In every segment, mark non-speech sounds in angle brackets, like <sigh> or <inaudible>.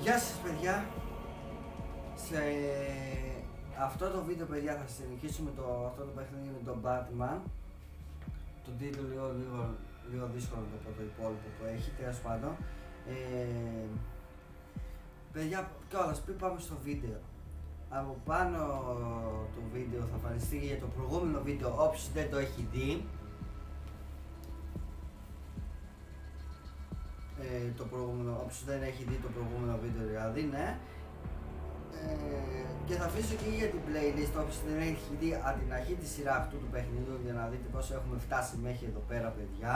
Γεια σας παιδιά. Σε αυτό το βίντεο παιδιά θα συνεχίσουμε το, αυτό το παιχνίδι με τον Batman. Το τίτλο λίγο, λίγο, λίγο δύσκολο το, το υπόλοιπο που έχει τέλος πάντων. Ε, Παιδιά κιόλας πριν πάμε στο βίντεο. Από πάνω το βίντεο θα εμφανιστεί για το προηγούμενο βίντεο όποιος δεν το έχει δει ε, το προηγούμενο, όποιος δεν έχει δει το προηγούμενο βίντεο δηλαδή, ναι. Ε, και θα αφήσω και για την playlist όποιος δεν έχει δει από την αρχή τη σειρά αυτού του παιχνιδιού για να δείτε πόσο έχουμε φτάσει μέχρι εδώ πέρα παιδιά.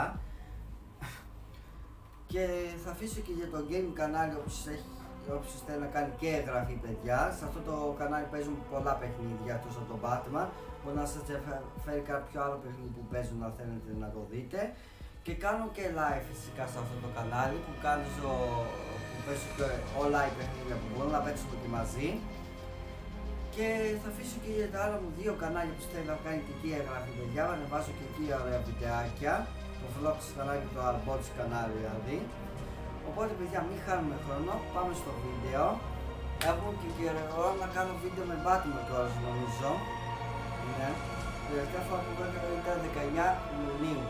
Και θα αφήσω και για το game κανάλι όποιος, έχει, όποιος θέλει να κάνει και εγγραφή παιδιά. Σε αυτό το κανάλι παίζουν πολλά παιχνίδια εκτός από τον Batman. Μπορεί να σας φέρει κάποιο άλλο παιχνίδι που παίζουν να θέλετε να το δείτε. Και κάνω και live φυσικά σε αυτό το κανάλι που κάνω που παίζω και όλα οι παιχνίδια που μπορώ να παίξουμε και μαζί. Και θα αφήσω και για τα άλλα μου δύο κανάλια που θέλει να κάνει και εκεί εγγραφή παιδιά, θα ανεβάσω και εκεί ωραία βιντεάκια, το vlogs κανάλι και το Arbots κανάλι δηλαδή. Οπότε παιδιά μην χάνουμε χρόνο, πάμε στο βίντεο. Έχουμε και καιρό να κάνω βίντεο με Batman τώρα νομίζω. Ναι. Τελευταία φορά που έκανα ήταν 19 Ιουνίου.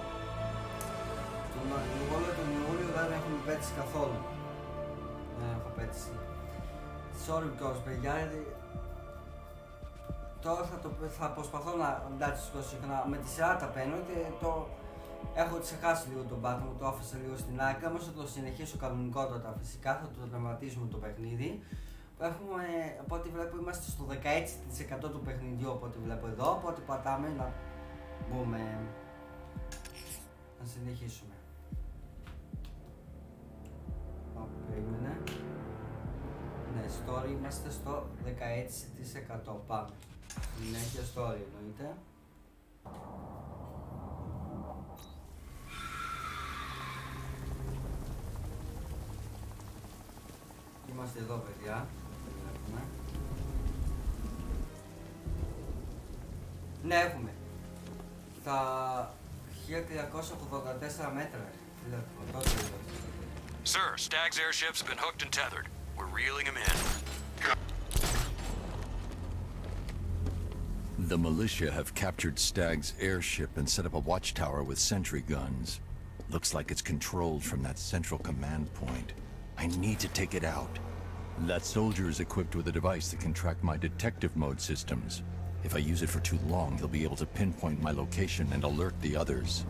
Εγώ όλο τον Ιούλιο δεν έχουμε πέτσει καθόλου. Δεν έχω πέτσει. Sorry κιόλας παιδιά, τώρα θα, το, θα προσπαθώ να εντάξει το συχνά με τη σειρά τα παίρνω και το έχω ξεχάσει λίγο τον πάθο μου, το άφησα λίγο στην άκρη, όμως θα το συνεχίσω κανονικότατα φυσικά, θα το δραματίσουμε το παιχνίδι. Έχουμε, από ό,τι βλέπω είμαστε στο 16% του παιχνιδιού από ό,τι βλέπω εδώ, οπότε πατάμε να μπούμε, να συνεχίσουμε. Περίμενε. Ναι, story είμαστε στο 16%. Πάμε. Συνέχεια story εννοείται. Είμαστε εδώ παιδιά. Βλέπουμε. Ναι, έχουμε. Τα 1384 μέτρα. Βλέπουμε, τότε Sir, Stagg's airship's been hooked and tethered. We're reeling him in. The militia have captured Stagg's airship and set up a watchtower with sentry guns. Looks like it's controlled from that central command point. I need to take it out. That soldier is equipped with a device that can track my detective mode systems. If I use it for too long, he'll be able to pinpoint my location and alert the others.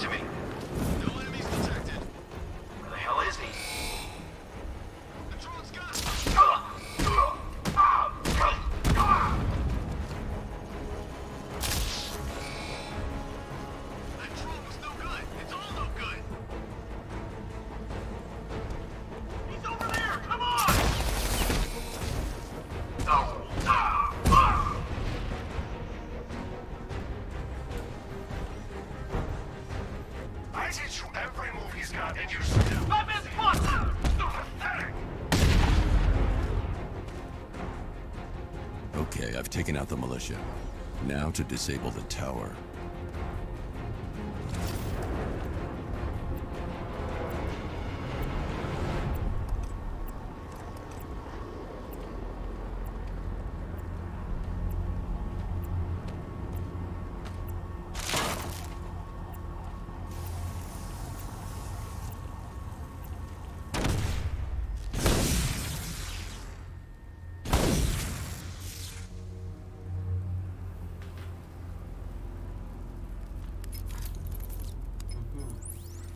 To me. Out the militia. Now to disable the tower.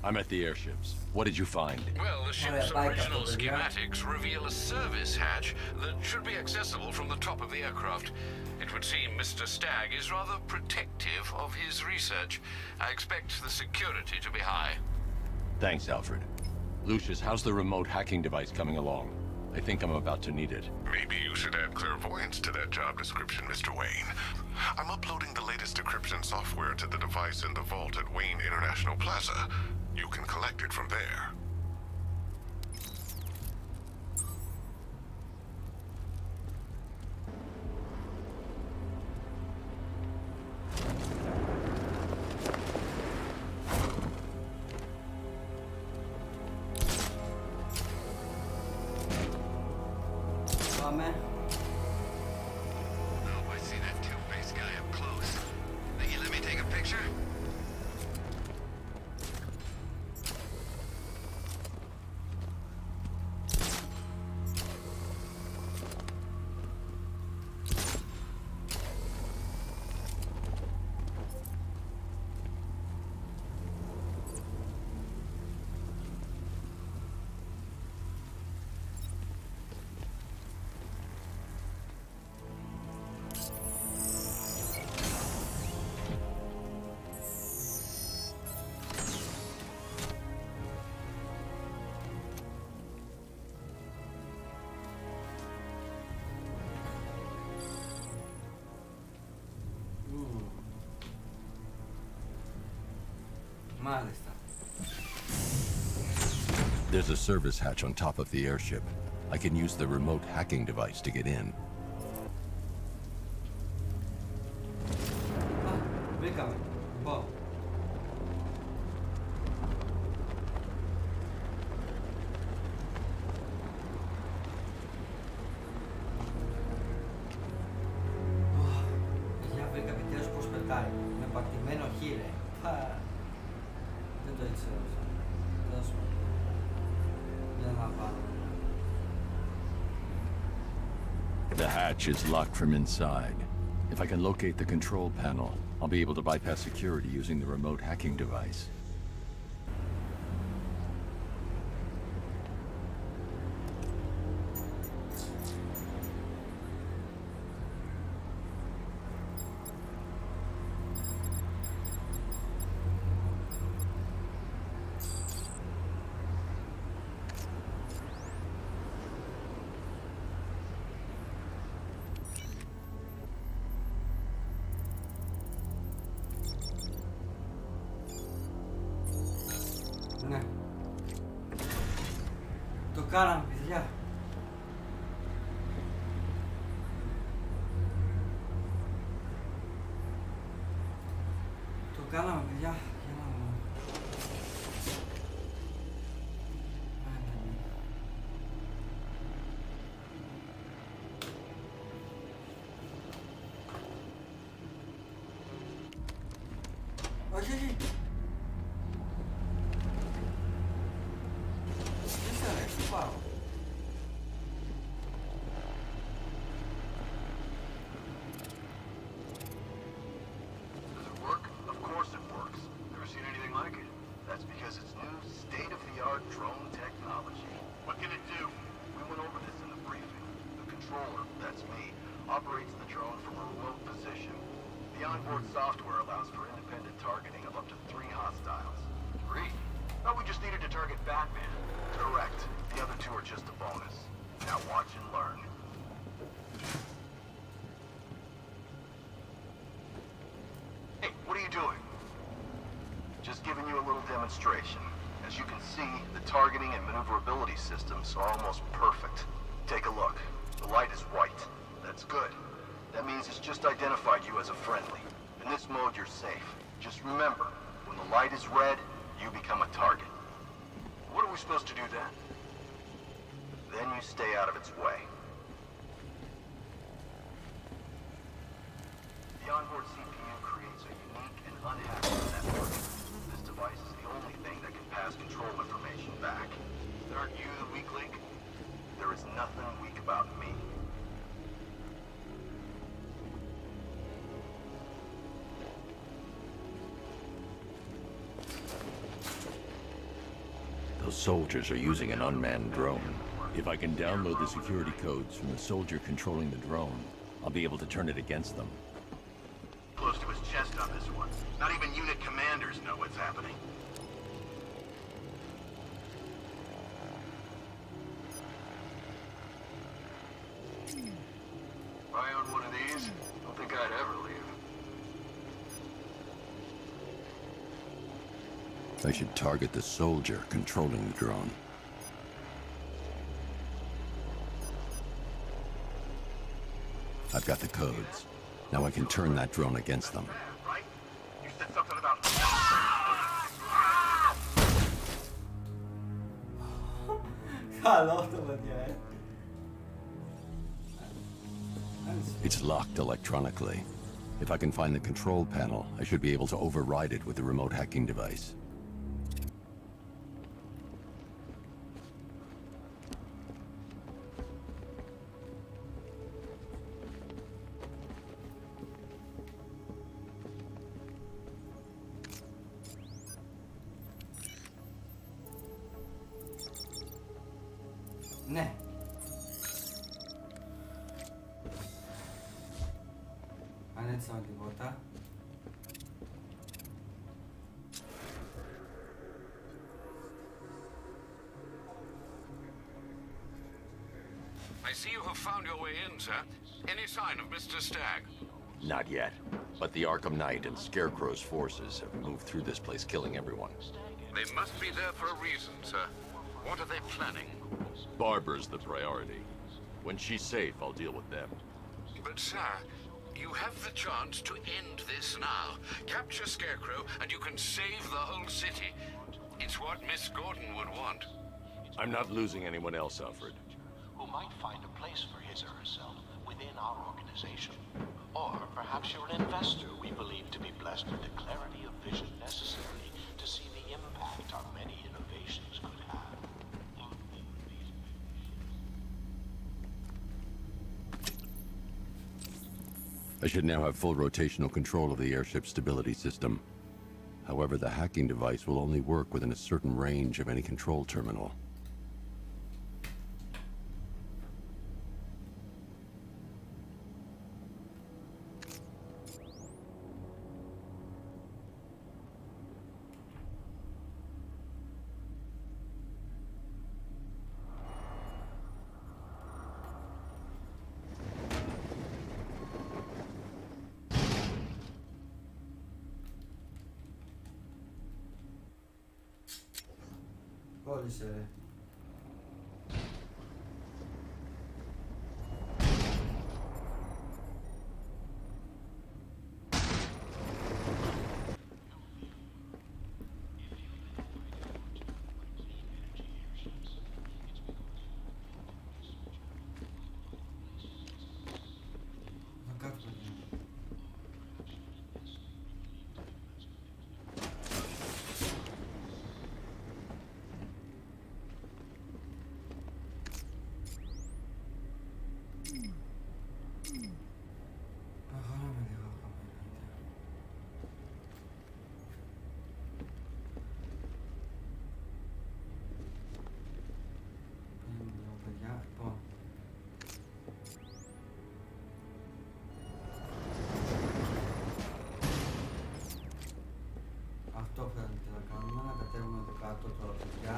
I'm at the airships. What did you find? Well, the ship's original up over there. schematics reveal a service hatch that should be accessible from the top of the aircraft. It would seem Mr. Stagg is rather protective of his research. I expect the security to be high. Thanks, Alfred. Lucius, how's the remote hacking device coming along? I think I'm about to need it. Maybe you should add clairvoyance to that job description, Mr. Wayne. I'm uploading the latest decryption software to the device in the vault at Wayne International Plaza. You can collect it from there. There's a service hatch on top of the airship. I can use the remote hacking device to get in. Hatch is locked from inside. If I can locate the control panel, I'll be able to bypass security using the remote hacking device. CPU creates a unique and unhackable network. This device is the only thing that can pass control information back. Aren't you the weak link? There is nothing weak about me. Those soldiers are using an unmanned drone. If I can download the security codes from the soldier controlling the drone, I'll be able to turn it against them. Close to his chest on this one. Not even unit commanders know what's happening. If I owned one of these, don't think I'd ever leave. I should target the soldier controlling the drone. I've got the codes. Now I can turn that drone against them. <laughs> It's locked electronically. If I can find the control panel, I should be able to override it with the remote hacking device. I see you have found your way in, sir. Any sign of Mr. Stagg? Not yet. But the Arkham Knight and Scarecrow's forces have moved through this place, killing everyone. They must be there for a reason, sir. What are they planning? Barbara's the priority. When she's safe, I'll deal with them. But, sir, you have the chance to end this now. Capture Scarecrow, and you can save the whole city. It's what Miss Gordon would want. I'm not losing anyone else, Alfred. Might find a place for his or herself within our organization. Or perhaps you're an investor we believe to be blessed with the clarity of vision necessary to see the impact our many innovations could have. I should now have full rotational control of the airship's stability system. However, the hacking device will only work within a certain range of any control terminal. Αυτό φαίνεται να κάνουμε, να κατέβουμε εδώ κάτω τώρα παιδιά.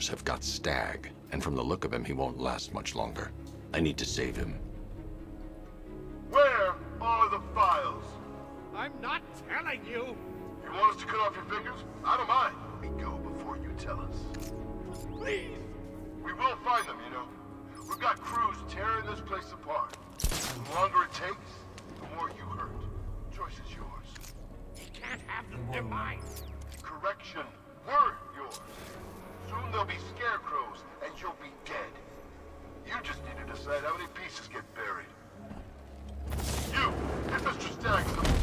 Soldiers have got Stagg, and from the look of him, he won't last much longer. I need to save him. Where are the files? I'm not telling you. You want us to cut off your fingers? I don't mind. We go before you tell us. Please. We will find them, you know. We've got crews tearing this place apart. The longer it takes, the more you hurt. Choice is yours. You can't have them. They're mine. Correction. We're yours. They'll be scarecrows, and you'll be dead. You just need to decide how many pieces get buried. You, get Mr. Stagg.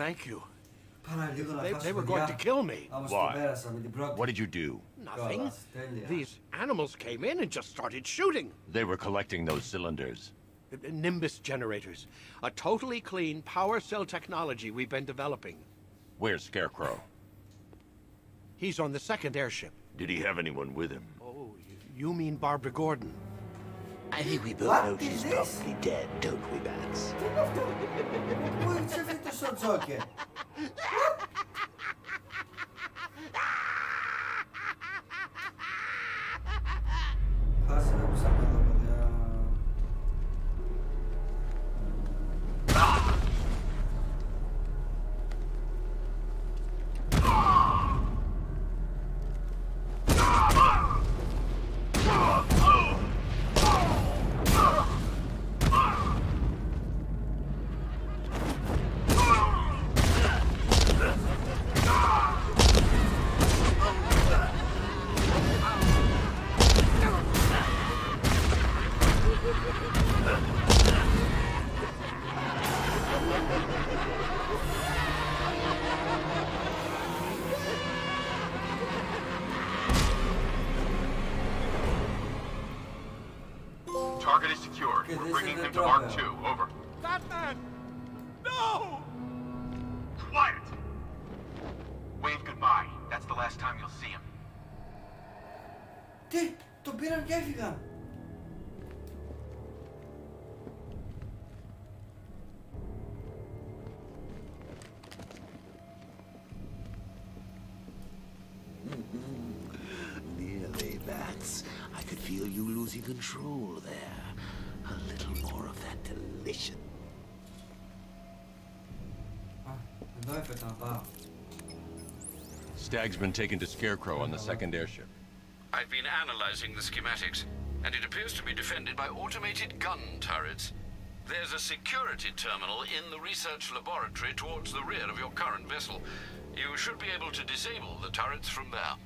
thank you. They, they, were going to kill me. Why? What did you do? Nothing. These animals came in and just started shooting. They were collecting those cylinders. Nimbus generators. A totally clean power cell technology we've been developing. Where's Scarecrow? He's on the second airship. Did he have anyone with him? Oh, you mean Barbara Gordon? I think we both what know she's this? probably dead, don't we, Max? We're this bringing is the him to Mark dropper. 2. Over. Batman! No! Quiet! Wave goodbye. That's the last time you'll see him. Τι, τον πήραν και έφυγαν. Nearly, Max. I could feel you losing control there. more of that delicious. Stagg's been taken to Scarecrow on the second airship. I've been analyzing the schematics, and it appears to be defended by automated gun turrets. There's a security terminal in the research laboratory towards the rear of your current vessel. You should be able to disable the turrets from there.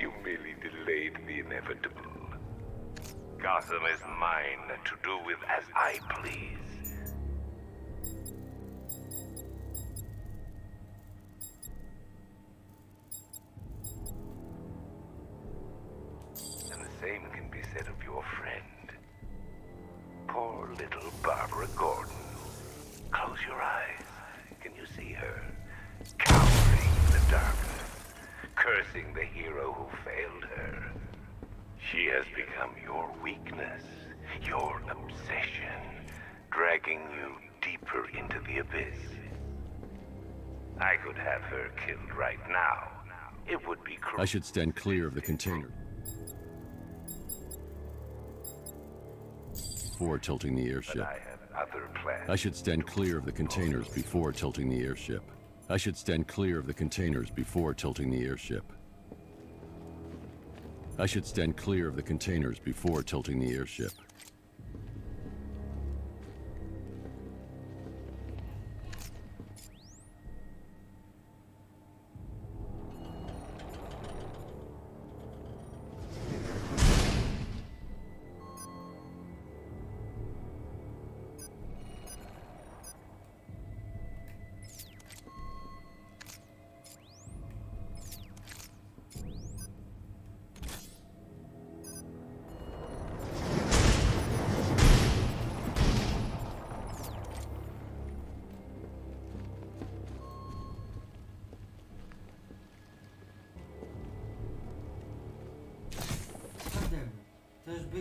You merely delayed the inevitable. Gotham is mine to do with as I please. Should stand clear of the container. Before tilting the airship. I have other plans. I should stand clear of the containers before tilting the airship. I should stand clear of the containers before tilting the airship. I should stand clear of the containers before tilting the airship. Hi,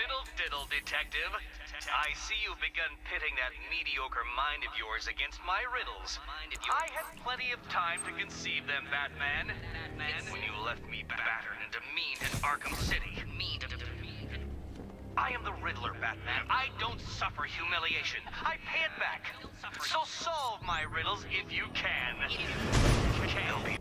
diddle diddle, detective. I see you've begun pitting that mediocre mind of yours against my riddles. I had plenty of time to conceive them, Batman. When you left me battered and demeaned in Arkham City. I am the Riddler, Batman. I don't suffer humiliation. I pay it back. So solve my riddles if you can. Can.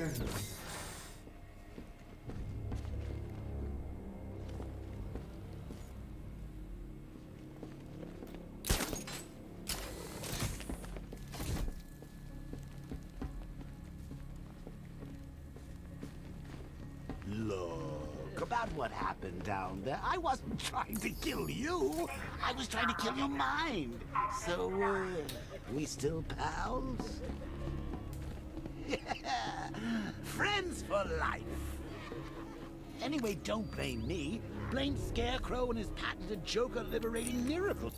Look, about what happened down there, I wasn't <laughs> trying to kill you. I was trying to kill your mind. So, uh, we still pals? Friends for life. Anyway, don't blame me. Blame Scarecrow and his patented Joker liberating miracle.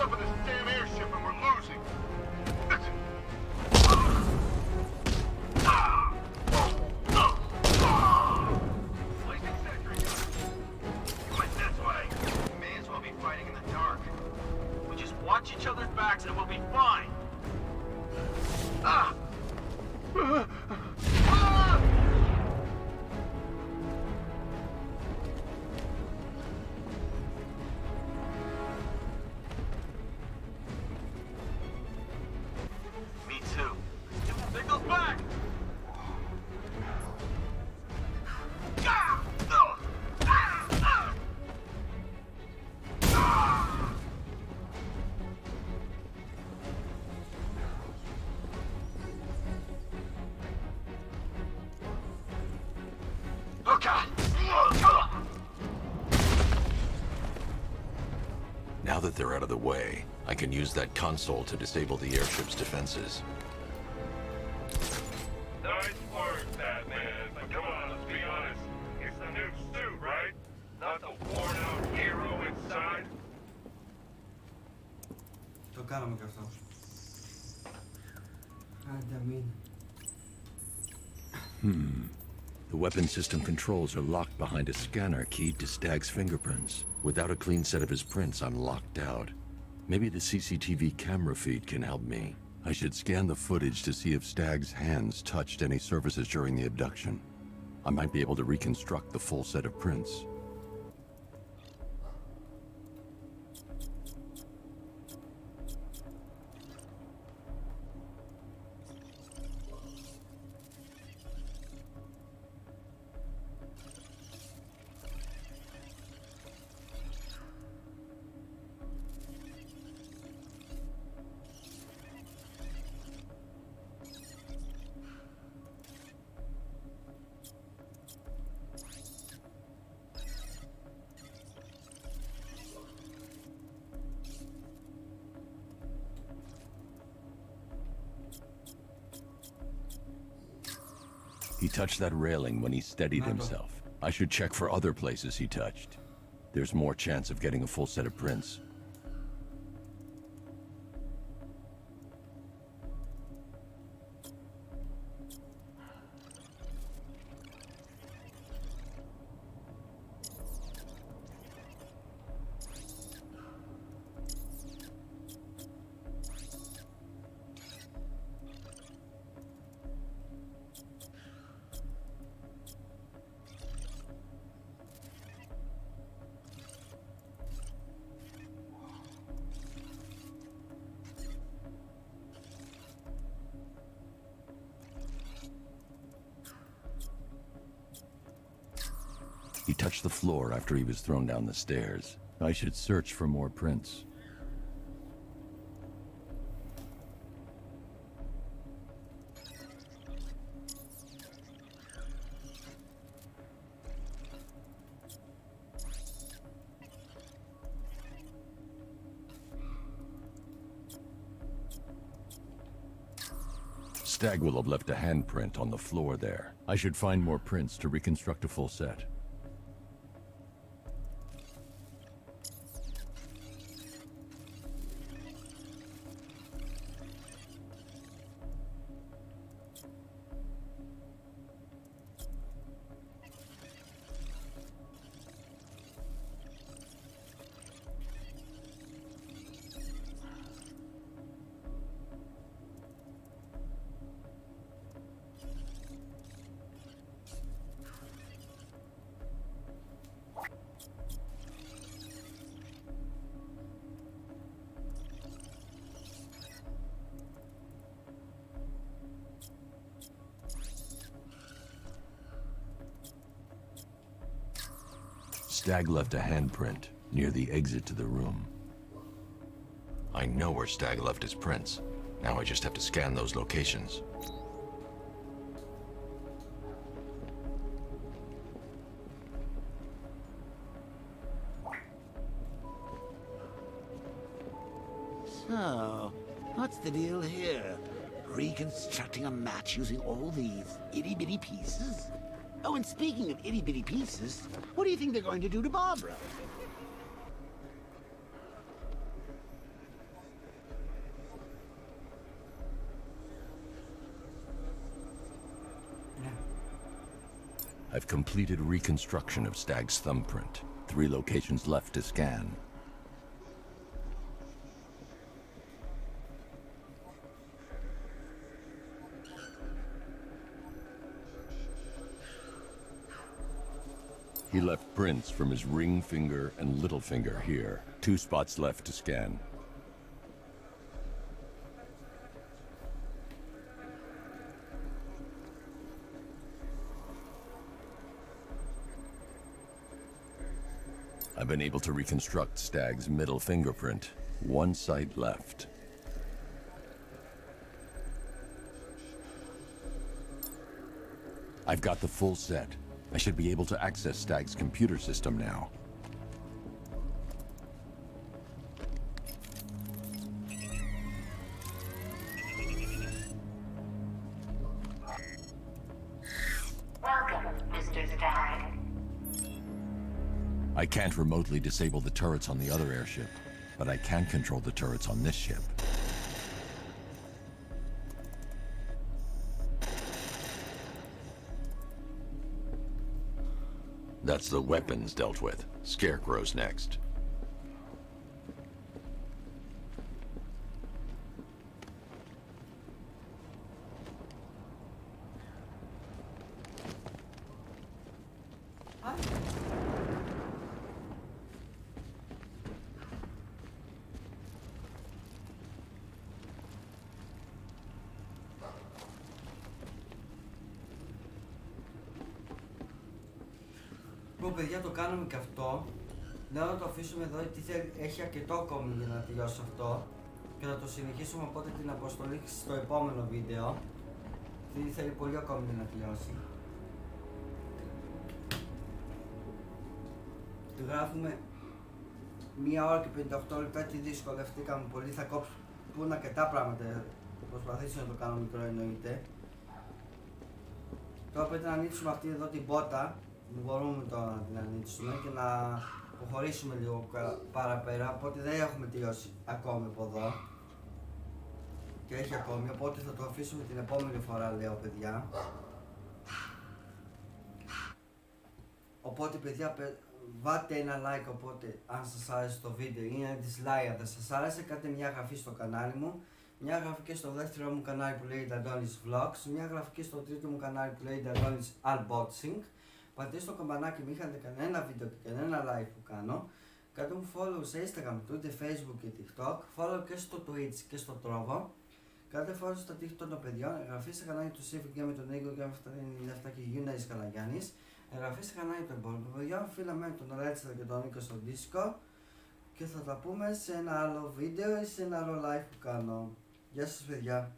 Up in this damn of the way, I can use that console to disable the airship's defenses. Nice work, Batman. But come on, let's be honest. It's the new suit, right? Not the worn-out hero inside. Το κάναμε και αυτό. Άντε μην. The weapon system controls are locked behind a scanner keyed to Stagg's fingerprints. Without a clean set of his prints, I'm locked out. Maybe the CCTV camera feed can help me. I should scan the footage to see if Stagg's hands touched any surfaces during the abduction. I might be able to reconstruct the full set of prints. He touched that railing when he steadied himself. I should check for other places he touched. There's more chance of getting a full set of prints. After he was thrown down the stairs. I should search for more prints. Stagg will have left a handprint on the floor there. I should find more prints to reconstruct a full set. Stagg left a handprint near the exit to the room. I know where Stagg left his prints. Now I just have to scan those locations. So, what's the deal here? Reconstructing a match using all these itty-bitty pieces? Oh, and speaking of itty-bitty pieces, what do you think they're going to do to Barbara? I've completed reconstruction of Stagg's thumbprint. Three locations left to scan. He left prints from his ring finger and little finger here. Two spots left to scan. I've been able to reconstruct Stagg's middle fingerprint. One site left. I've got the full set. I should be able to access Stagg's computer system now. Welcome, Mr. Stagg. I can't remotely disable the turrets on the other airship, but I can control the turrets on this ship. That's the weapons dealt with. Scarecrow's next. Αφήσουμε εδώ γιατί θε- έχει αρκετό ακόμη για να τελειώσει αυτό. Και θα το συνεχίσουμε οπότε την αποστολή στο επόμενο βίντεο. Γιατί θέλει πολύ ακόμη για να τελειώσει. Το γράφουμε μία ώρα και 58 λεπτά και δυσκολευτήκαμε πολύ. Θα κόψουμε αρκετά πράγματα. Προσπαθήσω να το κάνω μικρό εννοείται. Τώρα πρέπει να ανοίξουμε αυτή εδώ την πότα. Μπορούμε τώρα να την ανοίξουμε και να προχωρήσουμε λίγο κα- παραπέρα. Οπότε δεν έχουμε τελειώσει ακόμη από εδώ. Και έχει ακόμη, οπότε θα το αφήσουμε την επόμενη φορά λέω παιδιά. Οπότε παιδιά πε- βάτε ένα like οπότε αν σας άρεσε το βίντεο ή ένα dislike αν δεν σας άρεσε κάντε μια εγγραφή στο κανάλι μου μια εγγραφή και στο δεύτερο μου κανάλι που λέγεται Adonis Vlogs μια εγγραφή και στο τρίτο μου κανάλι που λέγεται Adonis Unboxing πατήστε το καμπανάκι μην είχατε κανένα βίντεο και κανένα live που κάνω. Κάντε μου follow σε Instagram, Twitter, Facebook και TikTok. Follow και στο Twitch και στο Trovo. Κάντε follow στα TikTok των παιδιών, εγγραφή στο κανάλι του Civic Game με τον Νίκο και με 7 και Γιούναρης Καλαγιάννης. Εγγραφή στο κανάλι των υπόλοιπων παιδιών, φίλα με τον Ρέτσελ και τον Νίκο στο Disco και θα τα πούμε σε ένα άλλο βίντεο ή σε ένα άλλο live που κάνω. Γεια σας παιδιά.